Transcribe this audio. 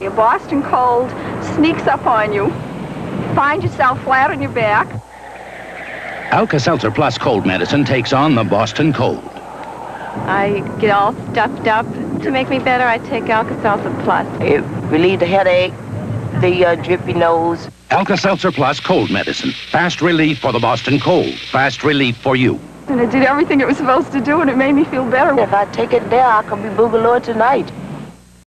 Your Boston cold sneaks up on you. Find yourself flat on your back. Alka-Seltzer Plus cold medicine takes on the Boston cold. I get all stuffed up. To make me better, I take Alka-Seltzer Plus. It relieves the headache, the uh, drippy nose. Alka-Seltzer Plus cold medicine. Fast relief for the Boston cold. Fast relief for you. And it did everything it was supposed to do, and it made me feel better. If I take it there, I could be boogaloo tonight.